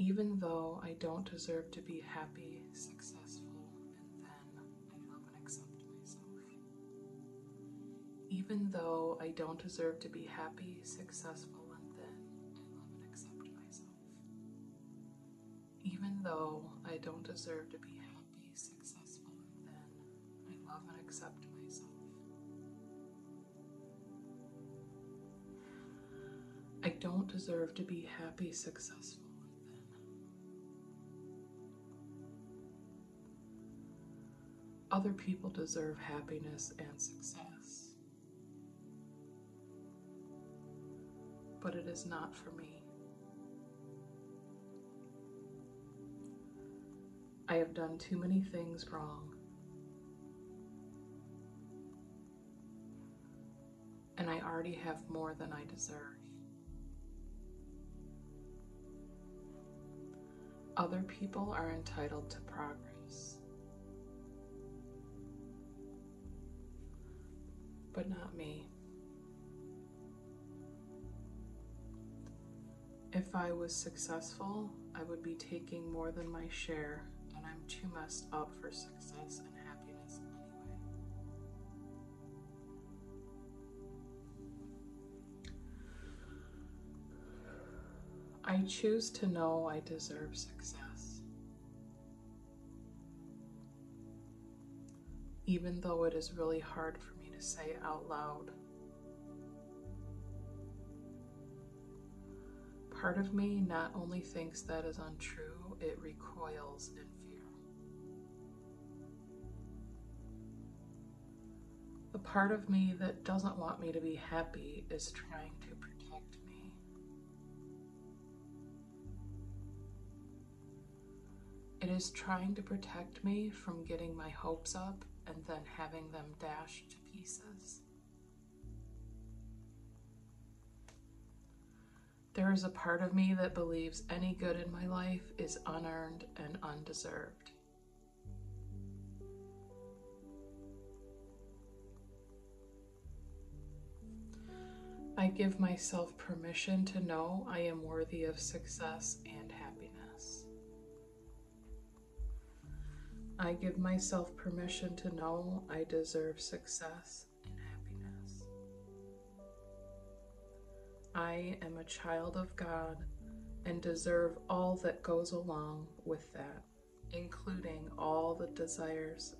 Even though I don't deserve to be happy, successful, and then I love and accept myself. Even though I don't deserve to be happy, successful, and then I love and accept myself. Even though I don't deserve to be happy, successful, and then I love and accept myself. I don't deserve to be happy, successful, Other people deserve happiness and success, but it is not for me. I have done too many things wrong. And I already have more than I deserve. Other people are entitled to progress, but not me. If I was successful, I would be taking more than my share, and I'm too messed up for success and happiness anyway. I choose to know I deserve success. Even though it is really hard for me to say out loud. Part of me not only thinks that is untrue, it recoils in fear. The part of me that doesn't want me to be happy is trying to protect me. It is trying to protect me from getting my hopes up and then having them dashed to pieces. There is a part of me that believes any good in my life is unearned and undeserved. I give myself permission to know I am worthy of success I give myself permission to know I deserve success and happiness. I am a child of God and deserve all that goes along with that, including all the desires